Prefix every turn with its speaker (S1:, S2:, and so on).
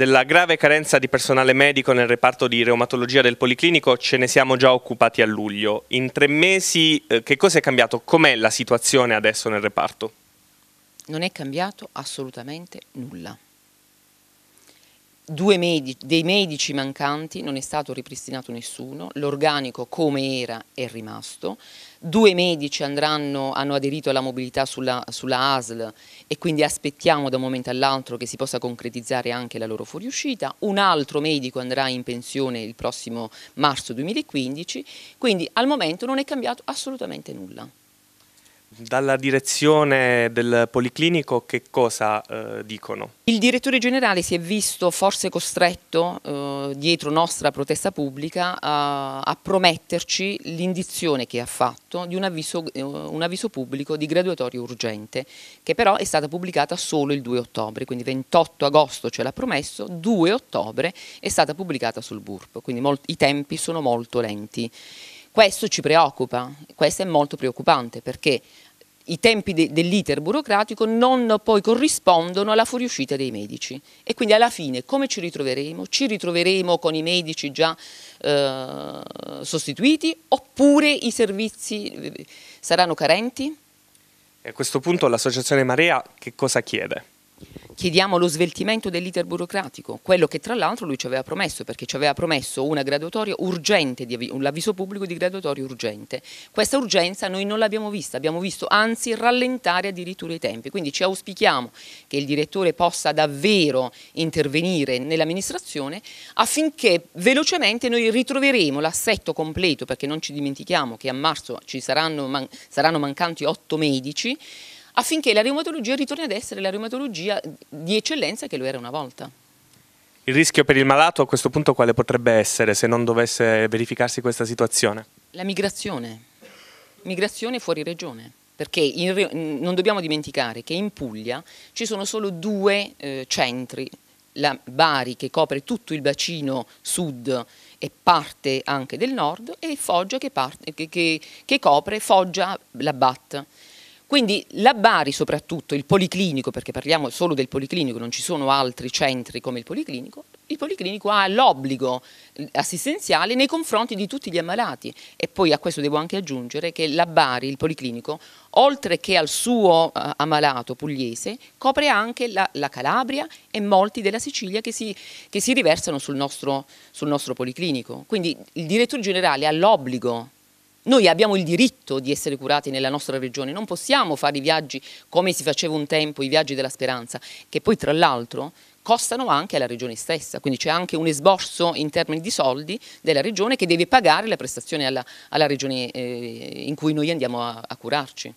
S1: Della grave carenza di personale medico nel reparto di reumatologia del Policlinico ce ne siamo già occupati a luglio. In tre mesi eh, che cosa è cambiato? Com'è la situazione adesso nel reparto?
S2: Non è cambiato assolutamente nulla. Medici, dei medici mancanti non è stato ripristinato nessuno, l'organico come era è rimasto, due medici andranno, hanno aderito alla mobilità sulla, sulla ASL e quindi aspettiamo da un momento all'altro che si possa concretizzare anche la loro fuoriuscita, un altro medico andrà in pensione il prossimo marzo 2015, quindi al momento non è cambiato assolutamente nulla.
S1: Dalla direzione del Policlinico che cosa eh, dicono?
S2: Il direttore generale si è visto forse costretto, eh, dietro nostra protesta pubblica, a, a prometterci l'indizione che ha fatto di un avviso, eh, un avviso, pubblico di graduatoria urgente, che però è stata pubblicata solo il 2 ottobre, quindi 28 agosto ce l'ha promesso, 2 ottobre è stata pubblicata sul BURP, quindi i tempi sono molto lenti. Questo ci preoccupa, questo è molto preoccupante perché i tempi de dell'iter burocratico non poi corrispondono alla fuoriuscita dei medici e quindi alla fine come ci ritroveremo? Ci ritroveremo con i medici già eh, sostituiti oppure i servizi eh, saranno carenti?
S1: E a questo punto l'associazione Marea che cosa chiede?
S2: Chiediamo lo sveltimento dell'iter burocratico, quello che tra l'altro lui ci aveva promesso, perché ci aveva promesso una graduatoria urgente, un avviso pubblico di graduatoria urgente. Questa urgenza noi non l'abbiamo vista, abbiamo visto anzi rallentare addirittura i tempi, quindi ci auspichiamo che il direttore possa davvero intervenire nell'amministrazione affinché velocemente noi ritroveremo l'assetto completo, perché non ci dimentichiamo che a marzo ci saranno, man saranno mancanti otto medici, affinché la reumatologia ritorni ad essere la reumatologia di eccellenza che lo era una volta.
S1: Il rischio per il malato a questo punto quale potrebbe essere se non dovesse verificarsi questa situazione?
S2: La migrazione, migrazione fuori regione perché in, non dobbiamo dimenticare che in Puglia ci sono solo due eh, centri, la Bari che copre tutto il bacino sud e parte anche del nord e Foggia che, parte, che, che, che copre Foggia, la BAT. Quindi la Bari soprattutto, il Policlinico, perché parliamo solo del Policlinico, non ci sono altri centri come il Policlinico, il Policlinico ha l'obbligo assistenziale nei confronti di tutti gli ammalati e poi a questo devo anche aggiungere che la Bari, il Policlinico, oltre che al suo uh, ammalato pugliese, copre anche la, la, Calabria e molti della Sicilia che si, che si riversano sul nostro, sul nostro Policlinico. Quindi il direttore generale ha l'obbligo noi abbiamo il diritto di essere curati nella nostra regione, non possiamo fare i viaggi come si faceva un tempo, i viaggi della speranza, che poi tra l'altro costano anche alla regione stessa, quindi c'è anche un esborso in termini di soldi della regione che deve pagare la prestazione alla, alla regione eh, in cui noi andiamo a, a curarci.